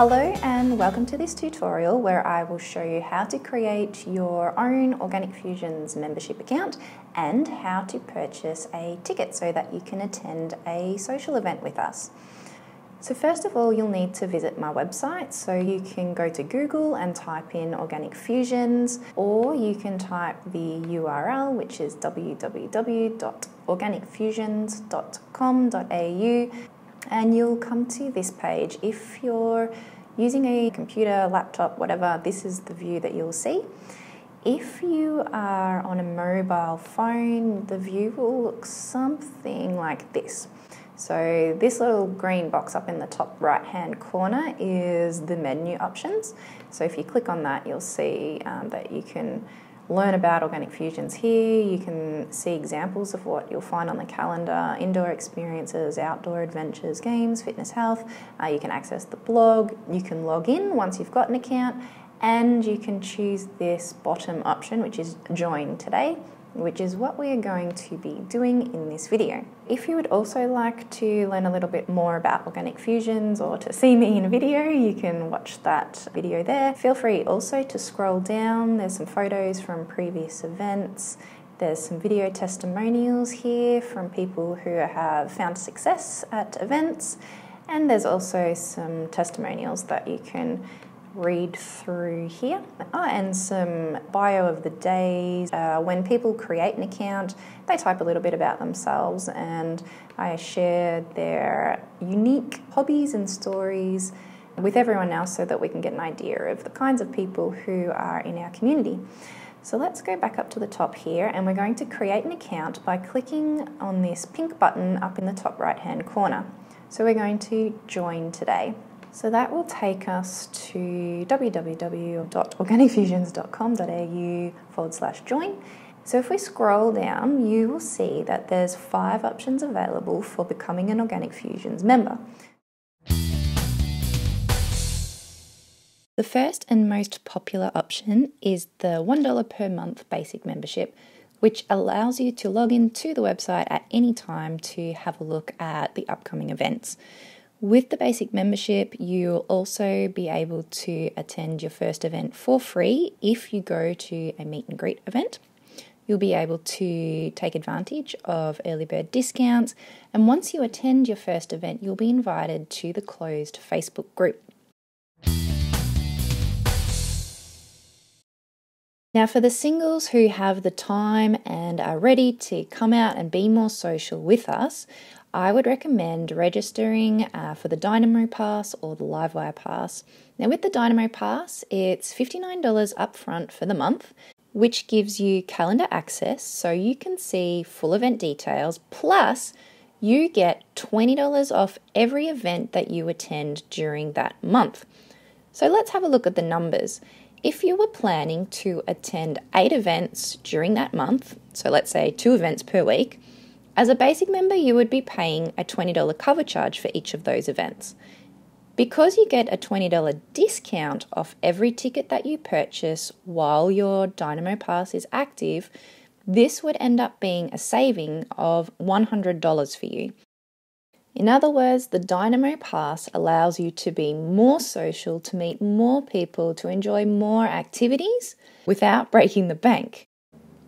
Hello and welcome to this tutorial where I will show you how to create your own Organic Fusions membership account and how to purchase a ticket so that you can attend a social event with us. So first of all, you'll need to visit my website. So you can go to Google and type in Organic Fusions, or you can type the URL, which is www.organicfusions.com.au, and you'll come to this page. If you're using a computer, laptop, whatever, this is the view that you'll see. If you are on a mobile phone, the view will look something like this. So this little green box up in the top right hand corner is the menu options. So if you click on that, you'll see um, that you can learn about organic fusions here. You can see examples of what you'll find on the calendar, indoor experiences, outdoor adventures, games, fitness, health. Uh, you can access the blog. You can log in once you've got an account and you can choose this bottom option, which is join today which is what we are going to be doing in this video. If you would also like to learn a little bit more about organic fusions or to see me in a video, you can watch that video there. Feel free also to scroll down, there's some photos from previous events. There's some video testimonials here from people who have found success at events, and there's also some testimonials that you can read through here. Oh, and some bio of the days. Uh, when people create an account, they type a little bit about themselves, and I share their unique hobbies and stories with everyone else so that we can get an idea of the kinds of people who are in our community. So let's go back up to the top here and we're going to create an account by clicking on this pink button up in the top right hand corner. So we're going to join today. So that will take us to www.organicfusions.com.au forward slash join. So if we scroll down, you will see that there's five options available for becoming an Organic Fusions member. The first and most popular option is the $1 per month basic membership, which allows you to log in to the website at any time to have a look at the upcoming events. With the basic membership, you'll also be able to attend your first event for free if you go to a meet and greet event. You'll be able to take advantage of early bird discounts, and once you attend your first event, you'll be invited to the closed Facebook group. Now, for the singles who have the time and are ready to come out and be more social with us, I would recommend registering uh, for the Dynamo Pass or the Livewire Pass. Now, with the Dynamo Pass, it's $59 upfront for the month, which gives you calendar access so you can see full event details. Plus, you get $20 off every event that you attend during that month. So, let's have a look at the numbers. If you were planning to attend eight events during that month, so let's say two events per week, as a basic member, you would be paying a $20 cover charge for each of those events. Because you get a $20 discount off every ticket that you purchase while your Dynamo Pass is active, this would end up being a saving of $100 for you. In other words, the Dynamo Pass allows you to be more social, to meet more people, to enjoy more activities without breaking the bank.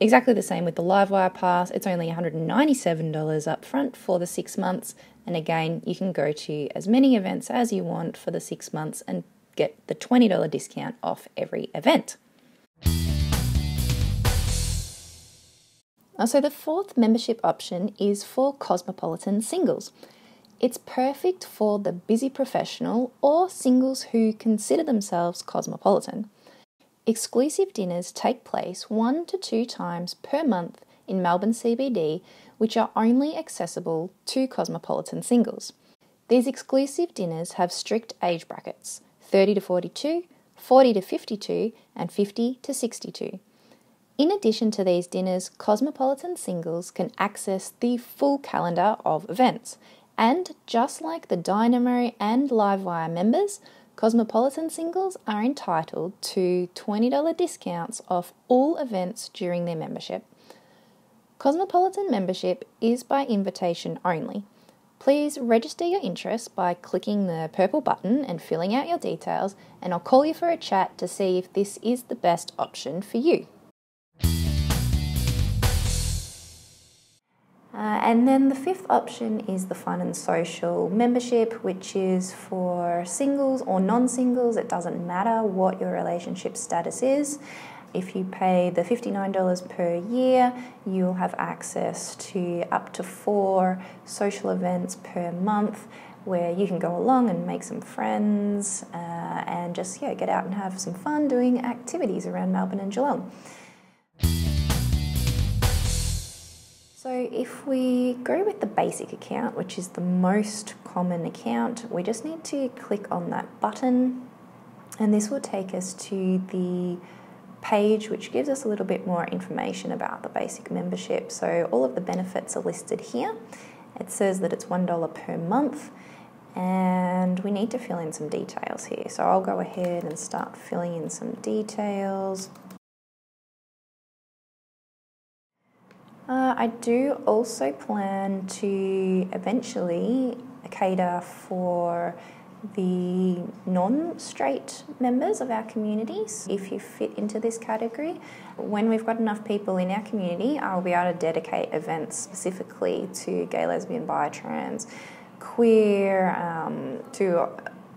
Exactly the same with the Livewire Pass. It's only $197 up front for the six months. And again, you can go to as many events as you want for the six months and get the $20 discount off every event. So, the fourth membership option is for Cosmopolitan singles. It's perfect for the busy professional or singles who consider themselves cosmopolitan. Exclusive dinners take place one to two times per month in Melbourne CBD, which are only accessible to cosmopolitan singles. These exclusive dinners have strict age brackets 30 to 42, 40 to 52, and 50 to 62. In addition to these dinners, cosmopolitan singles can access the full calendar of events. And just like the Dynamo and Livewire members, Cosmopolitan singles are entitled to $20 discounts off all events during their membership. Cosmopolitan membership is by invitation only. Please register your interest by clicking the purple button and filling out your details, and I'll call you for a chat to see if this is the best option for you. And then the fifth option is the fun and social membership, which is for singles or non singles. It doesn't matter what your relationship status is. If you pay the $59 per year, you'll have access to up to four social events per month where you can go along and make some friends uh, and just yeah, get out and have some fun doing activities around Melbourne and Geelong. So, if we go with the basic account, which is the most common account, we just need to click on that button, and this will take us to the page which gives us a little bit more information about the basic membership. So, all of the benefits are listed here. It says that it's $1 per month, and we need to fill in some details here. So, I'll go ahead and start filling in some details. Uh, I do also plan to eventually cater for the non straight members of our communities. If you fit into this category, when we've got enough people in our community, I'll be able to dedicate events specifically to gay, lesbian, bi, trans, queer, um, to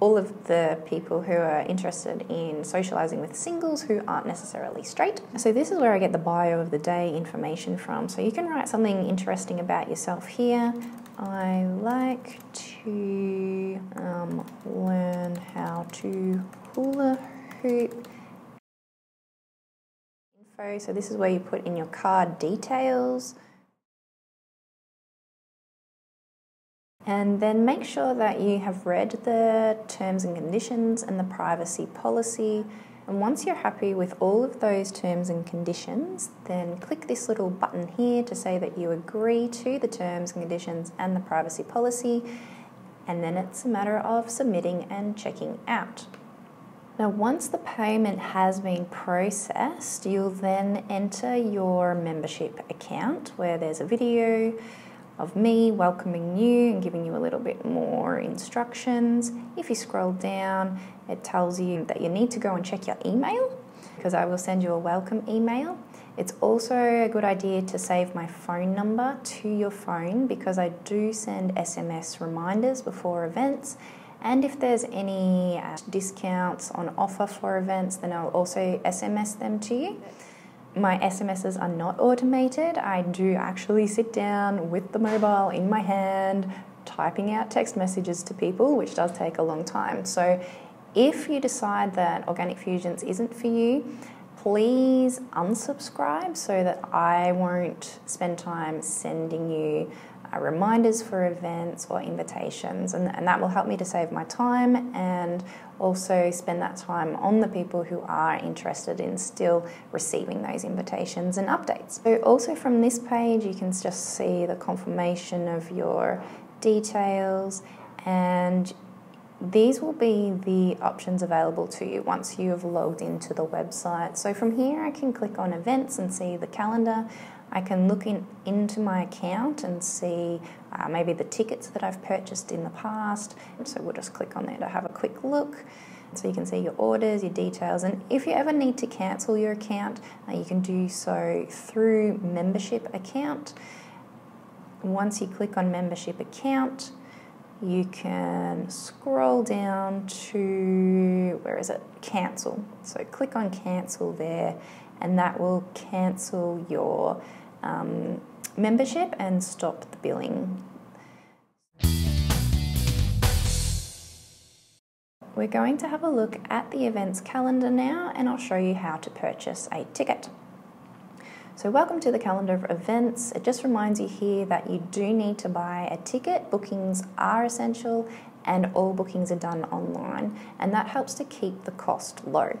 all of the people who are interested in socialising with singles who aren't necessarily straight. So, this is where I get the bio of the day information from. So, you can write something interesting about yourself here. I like to um, learn how to hula hoop. Info. So, this is where you put in your card details. And then make sure that you have read the terms and conditions and the privacy policy. And once you're happy with all of those terms and conditions, then click this little button here to say that you agree to the terms and conditions and the privacy policy. And then it's a matter of submitting and checking out. Now, once the payment has been processed, you'll then enter your membership account where there's a video of me welcoming you and giving you a little bit more instructions. If you scroll down, it tells you that you need to go and check your email because I will send you a welcome email. It's also a good idea to save my phone number to your phone because I do send SMS reminders before events. And if there's any uh, discounts on offer for events, then I'll also SMS them to you my SMSs are not automated. I do actually sit down with the mobile in my hand, typing out text messages to people, which does take a long time. So, if you decide that Organic Fusions isn't for you, please unsubscribe so that I won't spend time sending you uh, reminders for events or invitations, and, and that will help me to save my time and also spend that time on the people who are interested in still receiving those invitations and updates. So, also from this page, you can just see the confirmation of your details and these will be the options available to you once you have logged into the website. So from here I can click on events and see the calendar. I can look in, into my account and see uh, maybe the tickets that I've purchased in the past. So we'll just click on there to have a quick look. So you can see your orders, your details, and if you ever need to cancel your account, uh, you can do so through membership account. Once you click on membership account, you can scroll down to where is it? Cancel. So click on cancel there, and that will cancel your um, membership and stop the billing. We're going to have a look at the events calendar now and I'll show you how to purchase a ticket. So, welcome to the calendar of events. It just reminds you here that you do need to buy a ticket. Bookings are essential and all bookings are done online, and that helps to keep the cost low.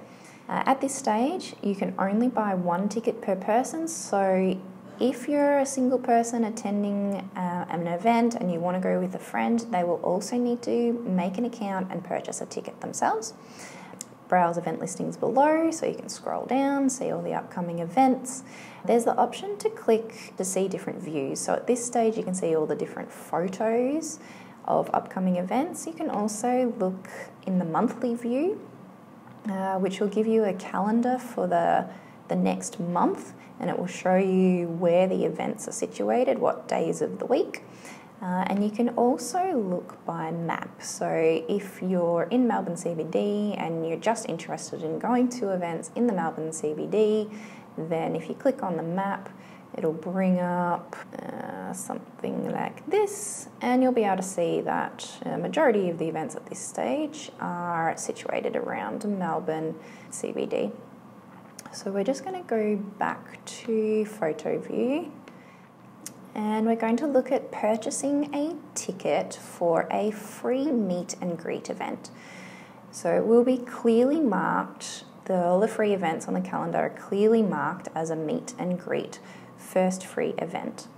Uh, at this stage, you can only buy one ticket per person, so if you're a single person attending uh, an event and you want to go with a friend, they will also need to make an account and purchase a ticket themselves. browse event listings below so you can scroll down, see all the upcoming events. There's the option to click to see different views. So at this stage, you can see all the different photos of upcoming events. You can also look in the monthly view, uh, which will give you a calendar for the, the next month and it will show you where the events are situated, what days of the week. Uh, and you can also look by map. So, if you're in Melbourne CBD and you're just interested in going to events in the Melbourne CBD, then if you click on the map, it'll bring up uh, something like this, and you'll be able to see that a majority of the events at this stage are situated around Melbourne CBD. So, we're just going to go back to photo view and we're going to look at purchasing a ticket for a free meet and greet event. So it will be clearly marked, the, all the free events on the calendar are clearly marked as a meet and greet first free event.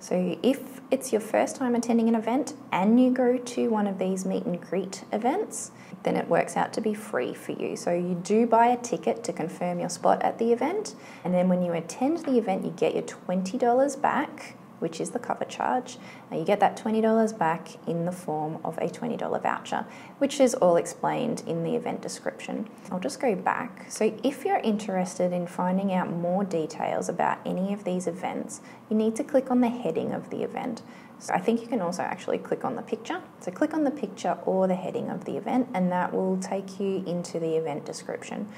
So if it's your first time attending an event and you go to one of these meet and greet events, then it works out to be free for you. So you do buy a ticket to confirm your spot at the event, and then when you attend the event, you get your $20 back which is the cover charge. you get that $20 back in the form of a $20 voucher, which is all explained in the event description. I'll just go back. So, if you're interested in finding out more details about any of these events, you need to click on the heading of the event. So I think you can also actually click on the picture. So click on the picture or the heading of the event, and that will take you into the event description.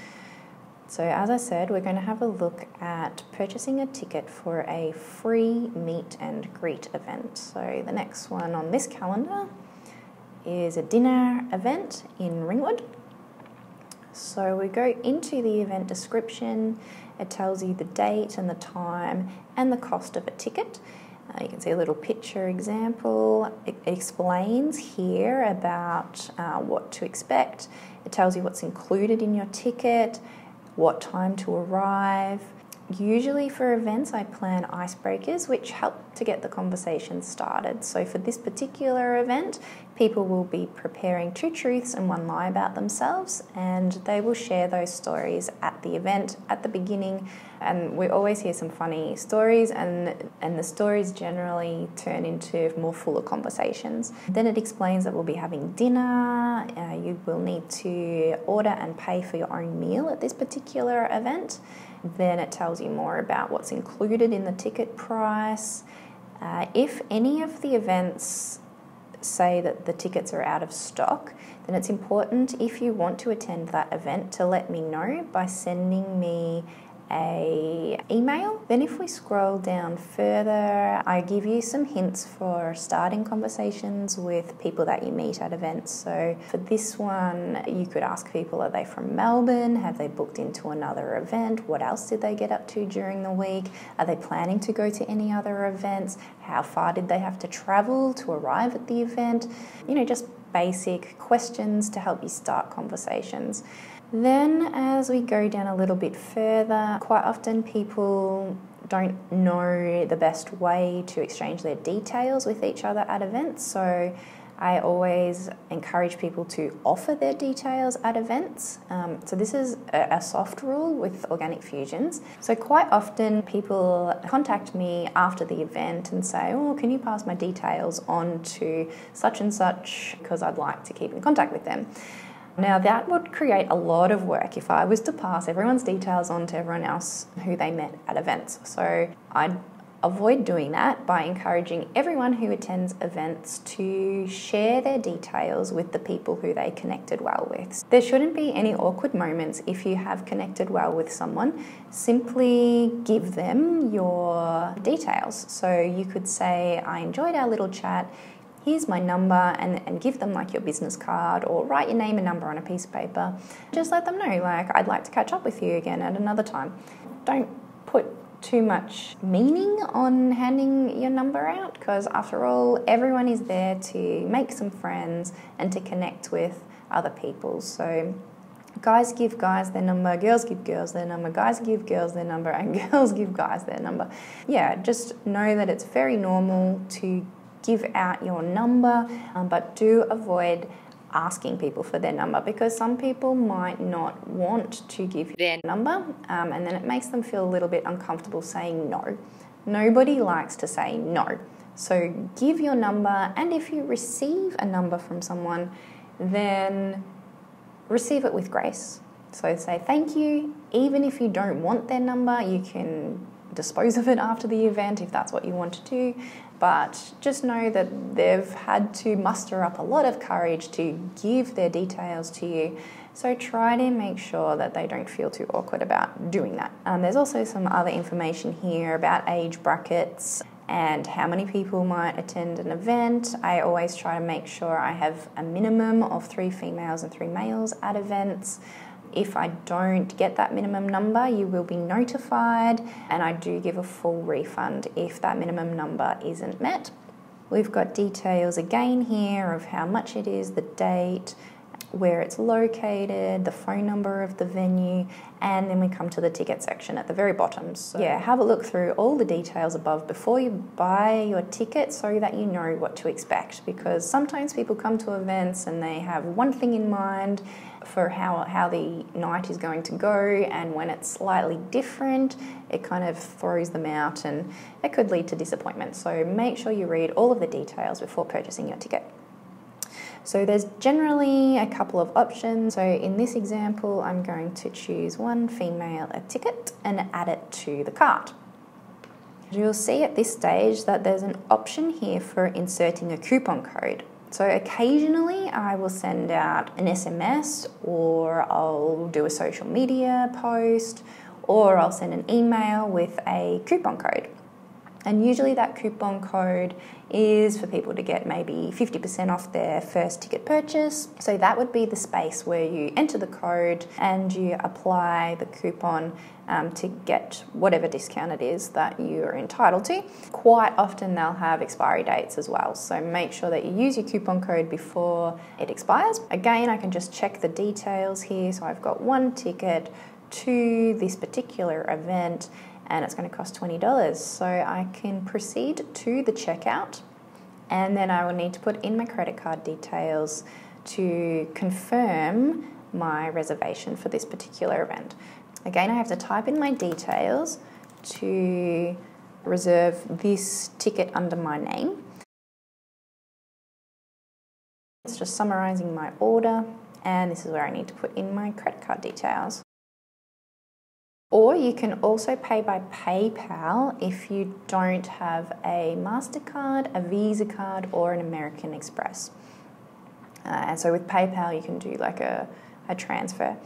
So, as I said, we're going to have a look at purchasing a ticket for a free meet and greet event. So, the next one on this calendar is a dinner event in Ringwood. So, we go into the event description, it tells you the date and the time and the cost of a ticket. Uh, you can see a little picture example. It explains here about uh, what to expect. It tells you what's included in your ticket, what time to arrive. Usually for events, I plan icebreakers which help to get the conversation started. So, for this particular event, people will be preparing two truths and one lie about themselves, and they will share those stories at the event at the beginning. And we always hear some funny stories, and, and the stories generally turn into more fuller conversations. Then it explains that we'll be having dinner, uh, you will need to order and pay for your own meal at this particular event. Then it tells you more about what's included in the ticket price. Uh, if any of the events say that the tickets are out of stock, then it's important if you want to attend that event to let me know by sending me a email. Then if we scroll down further, I give you some hints for starting conversations with people that you meet at events. So for this one, you could ask people are they from Melbourne? Have they booked into another event? What else did they get up to during the week? Are they planning to go to any other events? How far did they have to travel to arrive at the event? You know, just basic questions to help you start conversations. Then, as we go down a little bit further, quite often people don't know the best way to exchange their details with each other at events. So, I always encourage people to offer their details at events. Um, so, this is a, a, soft rule with Organic Fusions. So, quite often people contact me after the event and say, Oh, can you pass my details on to such and such because I'd like to keep in contact with them. Now, that would create a lot of work if I was to pass everyone's details on to everyone else who they met at events. So, I'd avoid doing that by encouraging everyone who attends events to share their details with the people who they connected well with. There shouldn't be any awkward moments if you have connected well with someone. Simply give them your details. So you could say, I enjoyed our little chat here's my number and, and give them like your business card or write your name and number on a piece of paper. Just let them know, like, I'd like to catch up with you again at another time. Don't put too much meaning on handing your number out because, after all, everyone is there to make some friends and to connect with other people. So, guys give guys their number, girls give girls their number, guys give girls their number, and girls give guys their number. Yeah, just know that it's very normal to give out your number, um, but do avoid asking people for their number because some people might not want to give their number um, and then it makes them feel a little bit uncomfortable saying no. Nobody likes to say no. So give your number, and if you receive a number from someone, then receive it with grace. So say thank you. Even if you don't want their number, you can dispose of it after the event if that's what you want to do. But just know that they've had to muster up a lot of courage to give their details to you. So try to make sure that they don't feel too awkward about doing that. Um, there's also some other information here about age brackets and how many people might attend an event. I always try to make sure I have a minimum of three females and three males at events. If I don't get that minimum number, you will be notified, and I do give a full refund if that minimum number isn't met. We've got details again here of how much it is, the date, where it's located, the phone number of the venue, and then we come to the ticket section at the very bottom. So, yeah, have a look through all the details above before you buy your ticket so that you know what to expect. Because sometimes people come to events and they have one thing in mind for how, how the night is going to go, and when it's slightly different, it kind of throws them out and it could lead to disappointment. So, make sure you read all of the details before purchasing your ticket. So there's generally a couple of options. So in this example, I'm going to choose one female a ticket and add it to the cart. You'll see at this stage that there's an option here for inserting a coupon code. So occasionally I will send out an SMS or I'll do a social media post or I'll send an email with a coupon code. And usually that coupon code is for people to get maybe 50% off their first ticket purchase. So that would be the space where you enter the code and you apply the coupon um, to get whatever discount it is that you are entitled to. Quite often they'll have expiry dates as well, so make sure that you use your coupon code before it expires. Again, I can just check the details here. So I've got one ticket to this particular event and it's going to cost $20. So I can proceed to the checkout and then I will need to put in my credit card details to confirm my reservation for this particular event. Again, I have to type in my details to reserve this ticket under my name. It's just summarizing my order, and this is where I need to put in my credit card details. Or you can also pay by PayPal if you don't have a MasterCard, a Visa card, or an American Express. Uh, and so with PayPal, you can do like a, a transfer.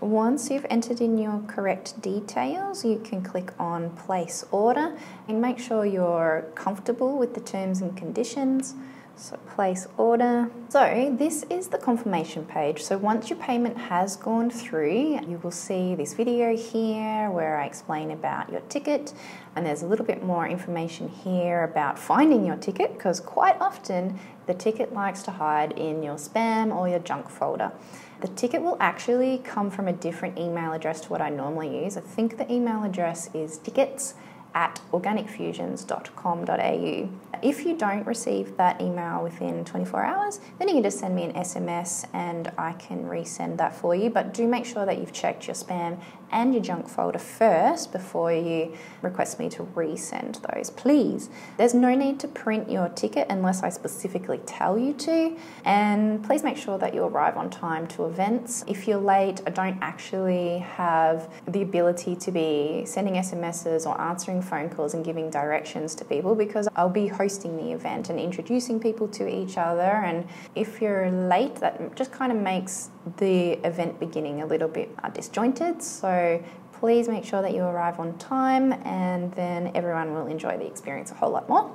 Once you've entered in your correct details, you can click on Place Order and make sure you're comfortable with the terms and conditions. So place order. So this is the confirmation page. So once your payment has gone through, you will see this video here where I explain about your ticket and there's a little bit more information here about finding your ticket because quite often the ticket likes to hide in your spam or your junk folder. The ticket will actually come from a different email address to what I normally use. I think the email address is tickets at organicfusions.com.au. If you don't receive that email within 24 hours, then you can just send me an SMS and I can resend that for you. But do make sure that you've checked your spam and your junk folder first before you request me to resend those, please. There's no need to print your ticket unless I specifically tell you to, and please make sure that you arrive on time to events. If you're late, I don't actually have the ability to be sending SMSs or answering phone calls and giving directions to people because I'll be hosting the event and introducing people to each other. And if you're late, that just kind of makes the event beginning a little bit are disjointed. So please make sure that you arrive on time and then everyone will enjoy the experience a whole lot more.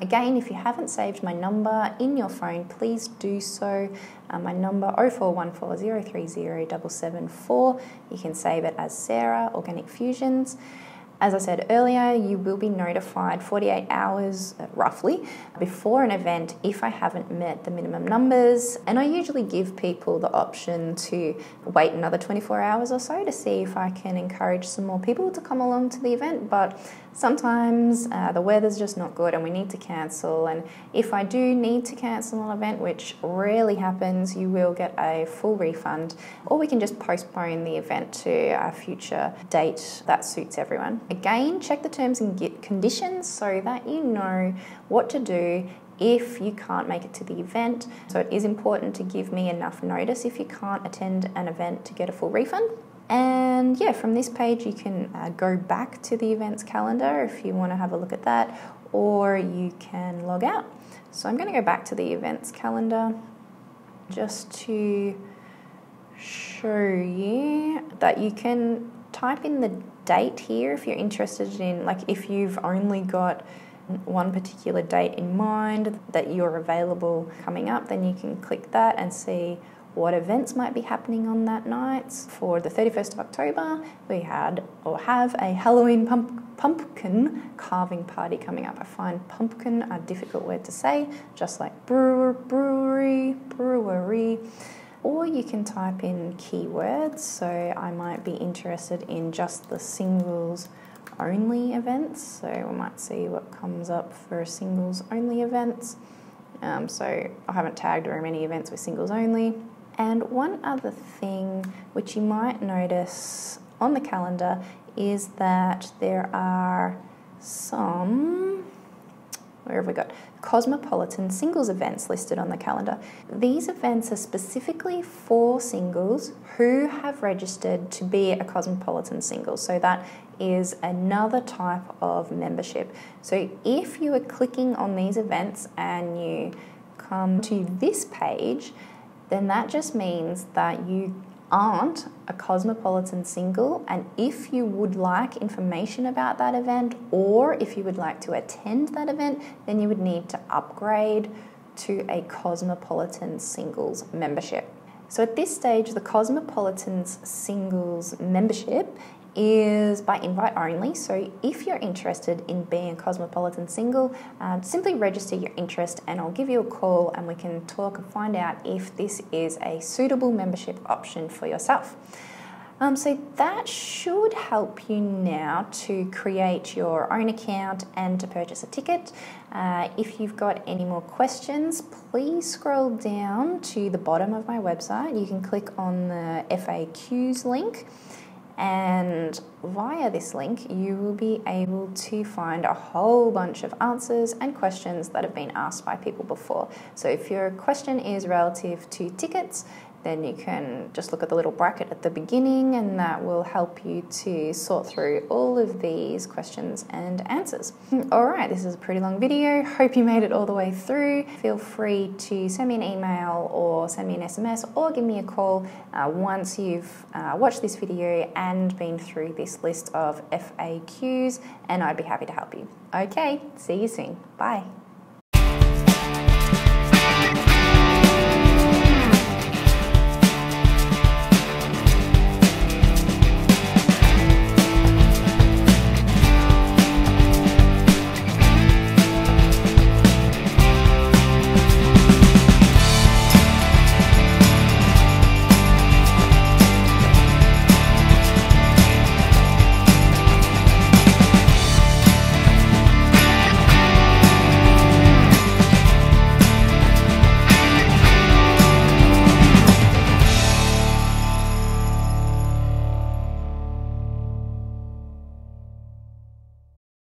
Again, if you haven't saved my number in your phone, please do so. Uh, my number 0414030774. You can save it as Sarah Organic Fusions. As I said earlier, you will be notified 48 hours uh, roughly before an event if I haven't met the minimum numbers. And I usually give people the option to wait another 24 hours or so to see if I can encourage some more people to come along to the event. But sometimes uh, the weather's just not good and we need to cancel. And if I do need to cancel an event, which rarely happens, you will get a full refund, or we can just postpone the event to a future date that suits everyone. Again, check the terms and conditions so that you know what to do if you can't make it to the event. So it is important to give me enough notice if you can't attend an event to get a full refund. And yeah, from this page, you can uh, go back to the events calendar if you want to have a look at that, or you can log out. So I'm going to go back to the events calendar just to show you that you can type in the date here if you're interested in, like, if you've only got one particular date in mind that you're available coming up, then you can click that and see what events might be happening on that night. For the 31st of October, we had or have a Halloween pump, pumpkin carving party coming up. I find pumpkin a difficult word to say, just like brewer, brewery, brewery. Or you can type in keywords. So I might be interested in just the singles only events. So we might see what comes up for singles only events. Um, so I haven't tagged very many events with singles only. And one other thing which you might notice on the calendar is that there are some, where have we got? Cosmopolitan singles events listed on the calendar. These events are specifically for singles who have registered to be a Cosmopolitan single. So that is another type of membership. So if you are clicking on these events and you come to this page, then that just means that you aren't a cosmopolitan single. And if you would like information about that event or if you would like to attend that event, then you would need to upgrade to a cosmopolitan singles membership. So at this stage, the Cosmopolitans Singles membership is by invite only. So if you're interested in being a cosmopolitan single, uh, simply register your interest and I'll give you a call and we can talk and find out if this is a suitable membership option for yourself. Um, so that should help you now to create your own account and to purchase a ticket. Uh, if you've got any more questions, please scroll down to the bottom of my website. You can click on the FAQs link and via this link, you will be able to find a whole bunch of answers and questions that have been asked by people before. So, if your question is relative to tickets, then you can just look at the little bracket at the beginning, and that will help you to sort through all of these questions and answers. All right, this is a pretty long video. Hope you made it all the way through. Feel free to send me an email or send me an SMS or give me a call uh, once you've uh, watched this video and been through this list of FAQs, and I'd be happy to help you. Okay, see you soon. Bye.